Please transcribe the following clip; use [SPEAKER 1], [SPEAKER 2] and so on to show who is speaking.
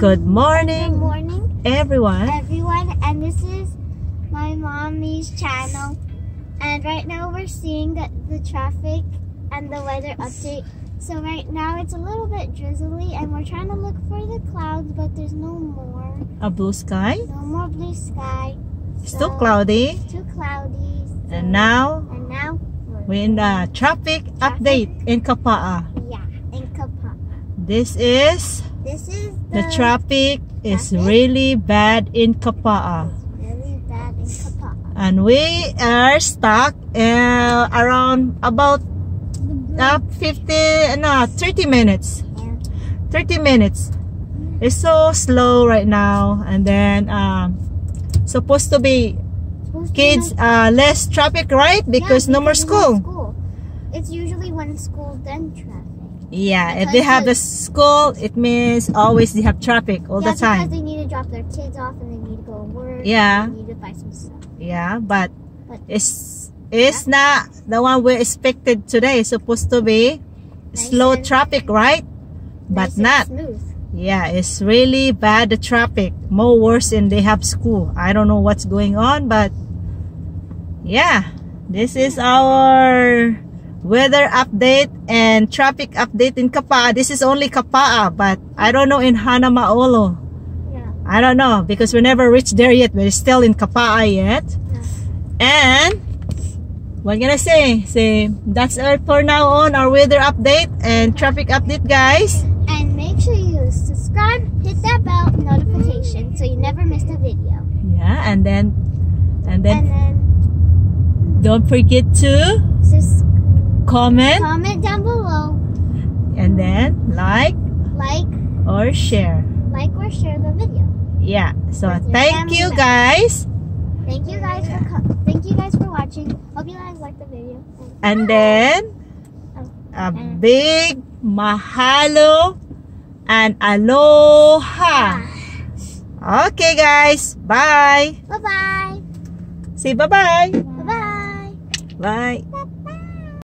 [SPEAKER 1] Good morning,
[SPEAKER 2] Good morning,
[SPEAKER 1] everyone.
[SPEAKER 2] everyone, and this is my mommy's channel. And right now we're seeing the, the traffic and the weather update. So right now it's a little bit drizzly, and we're trying to look for the clouds, but there's no more,
[SPEAKER 1] A blue sky.
[SPEAKER 2] no more blue sky.
[SPEAKER 1] Still
[SPEAKER 2] So,
[SPEAKER 1] cloudy.
[SPEAKER 2] Too cloudy. so-
[SPEAKER 1] And now
[SPEAKER 2] and now
[SPEAKER 1] we're in the traffic update in Kapaa.
[SPEAKER 2] yeah, in Kapaa.
[SPEAKER 1] This is
[SPEAKER 2] This is
[SPEAKER 1] the traffic is
[SPEAKER 2] Traffic?
[SPEAKER 1] really bad in Kapaa.
[SPEAKER 2] really bad in Kapaa.
[SPEAKER 1] And we are stuck uh, around about uh, 50, no, 30 minutes.
[SPEAKER 2] And
[SPEAKER 1] 30 minutes. It's so slow right now. And then, um, supposed to be
[SPEAKER 2] supposed to
[SPEAKER 1] kids,
[SPEAKER 2] no-
[SPEAKER 1] uh, less traffic, right? Because
[SPEAKER 2] Yeah,
[SPEAKER 1] no more school.
[SPEAKER 2] school. It's usually when school then traffic.
[SPEAKER 1] Yeah, if
[SPEAKER 2] Because
[SPEAKER 1] they have the school, it means always they have traffic all
[SPEAKER 2] yeah,
[SPEAKER 1] the time.
[SPEAKER 2] because they need to drop their kids off and they need to go to work.
[SPEAKER 1] Yeah.
[SPEAKER 2] They need to buy some stuff.
[SPEAKER 1] Yeah, but
[SPEAKER 2] But-
[SPEAKER 1] it's it's not the one we expected today. It's supposed to be
[SPEAKER 2] Nice
[SPEAKER 1] slow traffic, right? But
[SPEAKER 2] Nice and
[SPEAKER 1] not.
[SPEAKER 2] smooth.
[SPEAKER 1] Yeah, it's really bad the traffic. More worse than they have school. I don't know what's going on, but yeah, this is our weather update and traffic update in Kapaa. This is only Kapaa, but I don't know in Hanamaulu.
[SPEAKER 2] Yeah.
[SPEAKER 1] I don't know because we never reached there yet. We're still in Kapaa yet. And what can I say? Say that's it for now on our weather update and traffic update, guys.
[SPEAKER 2] And make sure you subscribe, hit that bell notification so you never miss a video.
[SPEAKER 1] Yeah, and then and then,
[SPEAKER 2] And
[SPEAKER 1] then don't forget to
[SPEAKER 2] just
[SPEAKER 1] comment
[SPEAKER 2] comment down below,
[SPEAKER 1] and then like
[SPEAKER 2] like,
[SPEAKER 1] or share.
[SPEAKER 2] like or share the video.
[SPEAKER 1] Yeah. So thank you guys.
[SPEAKER 2] Thank you guys for thank you guys for watching. Hope you guys liked the video.
[SPEAKER 1] And then oh, a big mahalo and aloha. Okay guys. Bye.
[SPEAKER 2] Bye bye.
[SPEAKER 1] Say bye-bye.
[SPEAKER 2] Bye bye.
[SPEAKER 1] Bye.